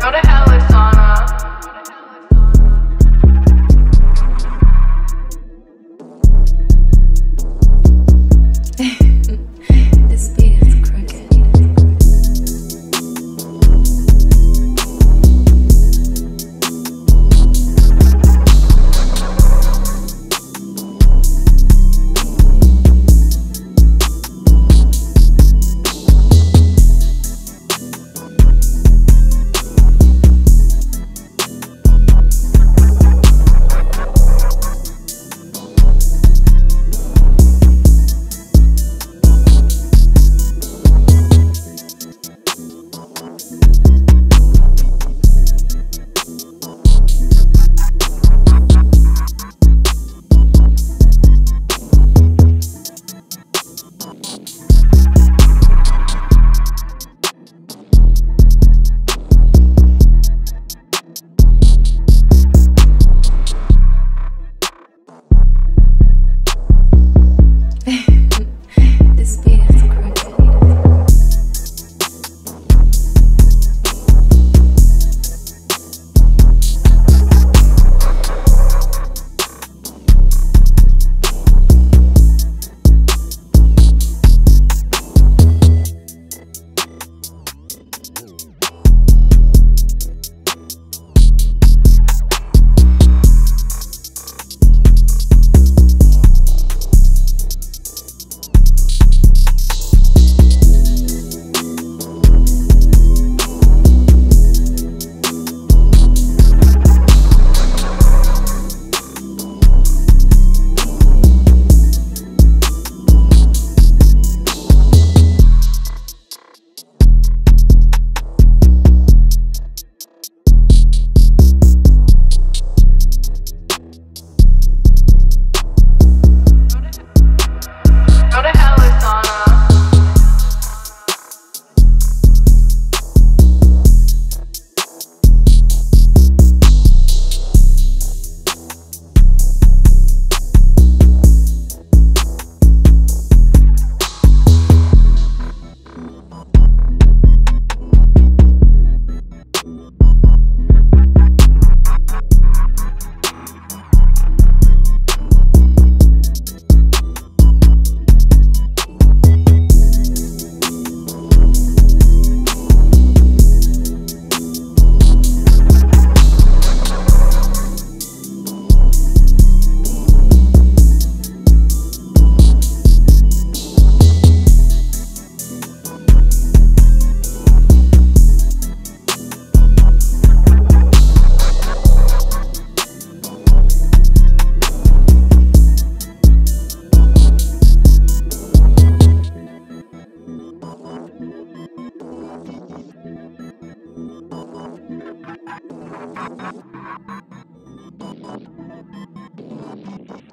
Go to hell. Thank you.